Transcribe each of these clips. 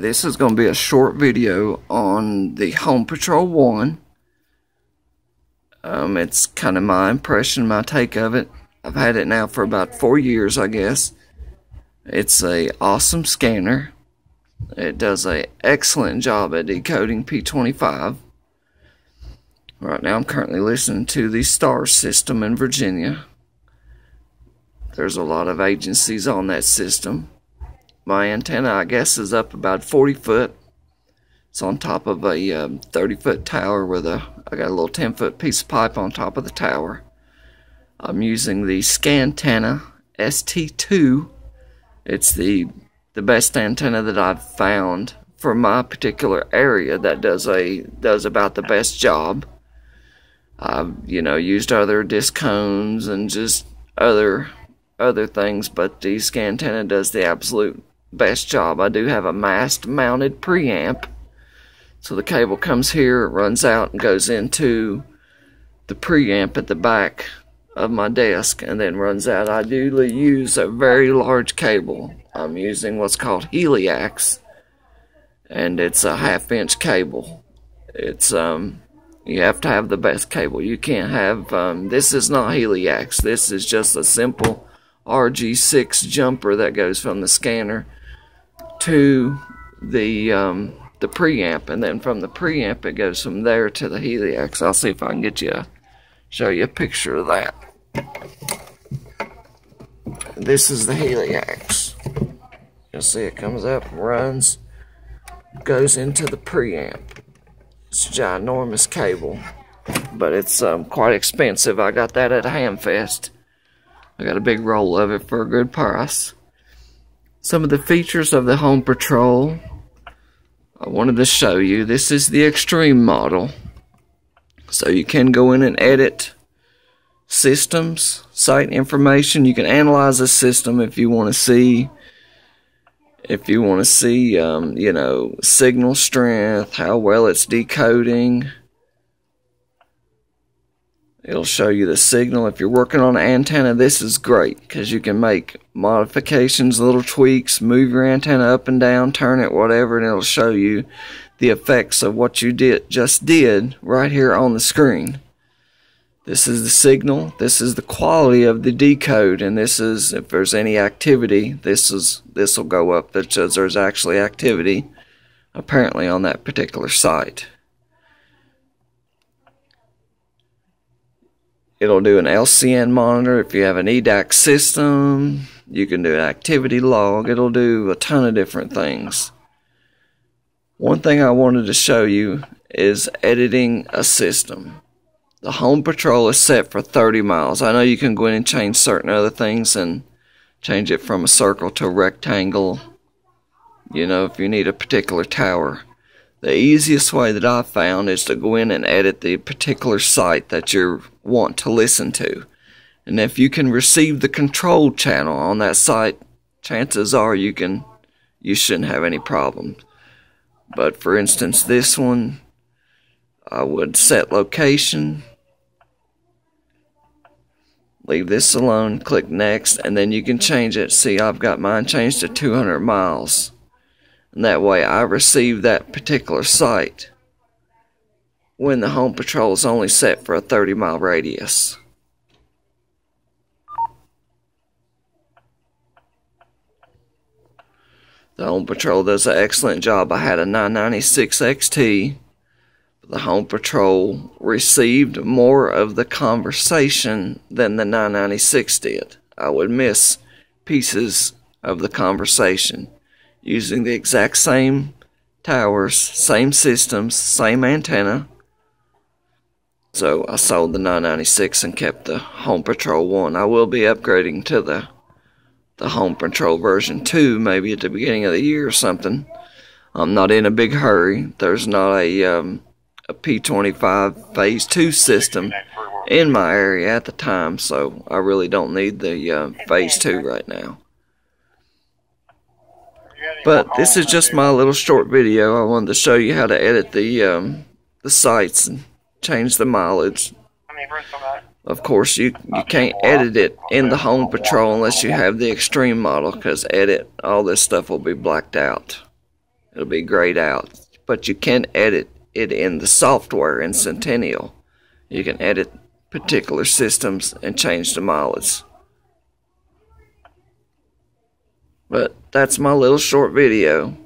This is going to be a short video on the Home Patrol 1. Um, it's kind of my impression, my take of it. I've had it now for about four years, I guess. It's a awesome scanner. It does a excellent job at decoding P25. Right now I'm currently listening to the STAR system in Virginia. There's a lot of agencies on that system. My antenna, I guess, is up about 40 foot. It's on top of a um, 30 foot tower with a, I got a little 10 foot piece of pipe on top of the tower. I'm using the Scantenna ST2. It's the the best antenna that I've found for my particular area that does a does about the best job. I've you know used other disc cones and just other other things, but the Scantenna does the absolute best job. I do have a mast mounted preamp. So the cable comes here, runs out and goes into the preamp at the back of my desk and then runs out. I do use a very large cable. I'm using what's called Heliax and it's a half inch cable. It's um you have to have the best cable. You can't have um, this is not Heliax. This is just a simple RG6 jumper that goes from the scanner to the um, the preamp, and then from the preamp it goes from there to the Heliax. I'll see if I can get you a, show you a picture of that. This is the Heliax. You'll see it comes up, runs, goes into the preamp. It's a ginormous cable, but it's um, quite expensive. I got that at Hamfest. I got a big roll of it for a good price. Some of the features of the Home Patrol I wanted to show you. This is the extreme model. So you can go in and edit systems, site information. You can analyze a system if you want to see if you want to see um, you know signal strength, how well it's decoding, It'll show you the signal. If you're working on an antenna, this is great because you can make modifications, little tweaks, move your antenna up and down, turn it, whatever, and it'll show you the effects of what you did just did right here on the screen. This is the signal. This is the quality of the decode, and this is if there's any activity. This is this will go up that says there's actually activity apparently on that particular site. It'll do an LCN monitor if you have an EDACS system. You can do an activity log. It'll do a ton of different things. One thing I wanted to show you is editing a system. The Home Patrol is set for 30 miles. I know you can go in and change certain other things and change it from a circle to a rectangle. You know, if you need a particular tower. The easiest way that I've found is to go in and edit the particular site that you want to listen to. And if you can receive the control channel on that site, chances are you can you shouldn't have any problems. But for instance, this one I would set location, leave this alone, click next, and then you can change it. See, I've got mine changed to 200 miles. That way I receive that particular site when the home patrol is only set for a 30 mile radius. The home patrol does an excellent job. I had a 996 XT. The home patrol received more of the conversation than the 996 did. I would miss pieces of the conversation using the exact same towers, same systems, same antenna. So I sold the 996 and kept the Home Patrol 1. I will be upgrading to the the Home Patrol version 2 maybe at the beginning of the year or something. I'm not in a big hurry. There's not a um, a P25 Phase 2 system in my area at the time, so I really don't need the uh, Phase 2 right now. But this is just my little short video. I wanted to show you how to edit the um, the sites and change the mileage. Of course, you you can't edit it in the Home Patrol unless you have the Extreme model, because edit all this stuff will be blacked out. It'll be grayed out. But you can edit it in the software in Sentinel. You can edit particular systems and change the mileage. But that's my little short video.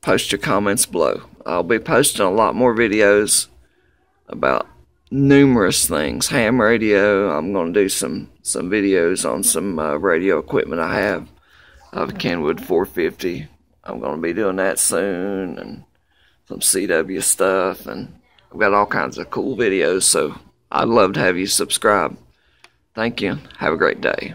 Post your comments below. I'll be posting a lot more videos about numerous things. Ham radio. I'm going to do some some videos on some uh, radio equipment I have. I have a Kenwood 450. I'm going to be doing that soon, and some CW stuff, and I've got all kinds of cool videos. So I'd love to have you subscribe. Thank you. Have a great day.